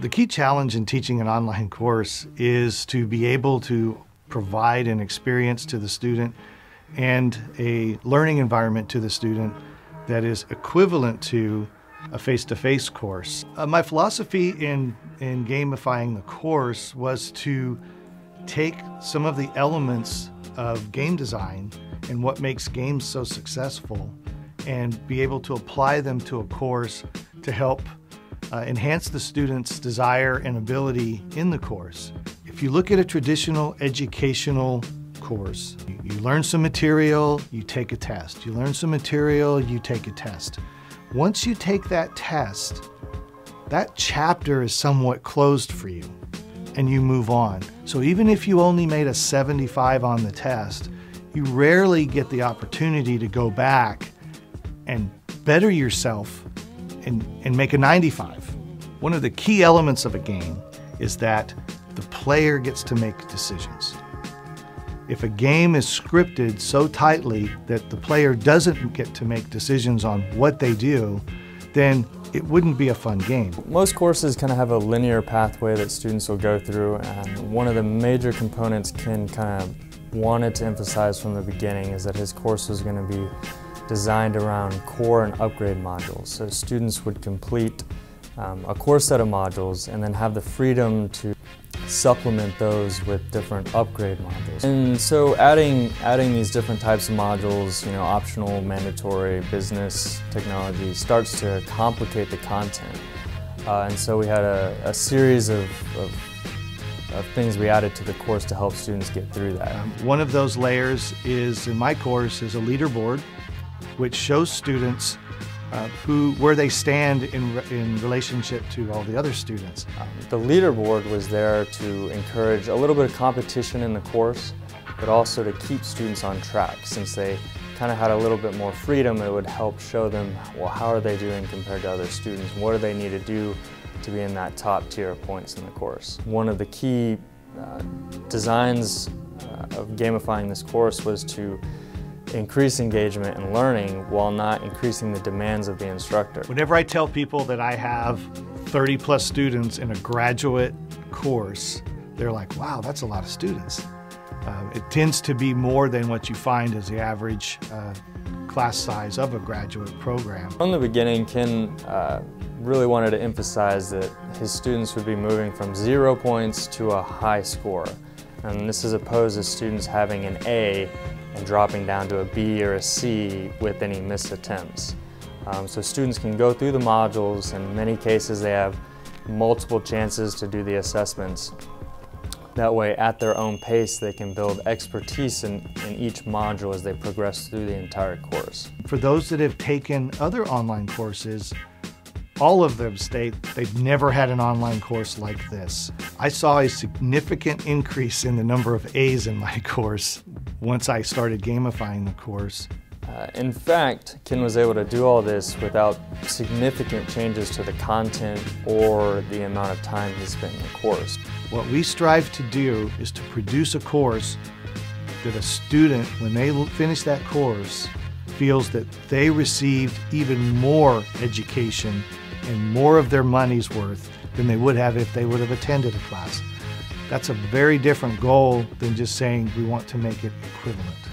The key challenge in teaching an online course is to be able to provide an experience to the student and a learning environment to the student that is equivalent to a face-to-face -face course. Uh, my philosophy in, in gamifying the course was to take some of the elements of game design and what makes games so successful and be able to apply them to a course to help uh, enhance the student's desire and ability in the course. If you look at a traditional educational course, you, you learn some material, you take a test. You learn some material, you take a test. Once you take that test, that chapter is somewhat closed for you and you move on. So even if you only made a 75 on the test, you rarely get the opportunity to go back and better yourself and, and make a 95. One of the key elements of a game is that the player gets to make decisions. If a game is scripted so tightly that the player doesn't get to make decisions on what they do, then it wouldn't be a fun game. Most courses kind of have a linear pathway that students will go through and one of the major components Ken kind of wanted to emphasize from the beginning is that his course was going to be designed around core and upgrade modules. So students would complete um, a core set of modules and then have the freedom to supplement those with different upgrade modules. And so adding, adding these different types of modules, you know, optional, mandatory, business, technology, starts to complicate the content. Uh, and so we had a, a series of, of, of, things we added to the course to help students get through that. Um, one of those layers is, in my course, is a leaderboard, which shows students uh, who, where they stand in, in relationship to all the other students. Um, the leaderboard was there to encourage a little bit of competition in the course, but also to keep students on track. Since they kind of had a little bit more freedom, it would help show them, well, how are they doing compared to other students? What do they need to do to be in that top tier of points in the course? One of the key uh, designs uh, of gamifying this course was to increase engagement and learning while not increasing the demands of the instructor. Whenever I tell people that I have 30 plus students in a graduate course, they're like, wow, that's a lot of students. Uh, it tends to be more than what you find as the average uh, class size of a graduate program. From the beginning, Ken uh, really wanted to emphasize that his students would be moving from zero points to a high score. And this is opposed to students having an A and dropping down to a B or a C with any missed attempts. Um, so students can go through the modules, in many cases they have multiple chances to do the assessments. That way, at their own pace, they can build expertise in, in each module as they progress through the entire course. For those that have taken other online courses, all of them state they've never had an online course like this. I saw a significant increase in the number of A's in my course once I started gamifying the course. Uh, in fact, Ken was able to do all this without significant changes to the content or the amount of time he spent in the course. What we strive to do is to produce a course that a student, when they finish that course, feels that they received even more education and more of their money's worth than they would have if they would have attended a class. That's a very different goal than just saying we want to make it equivalent.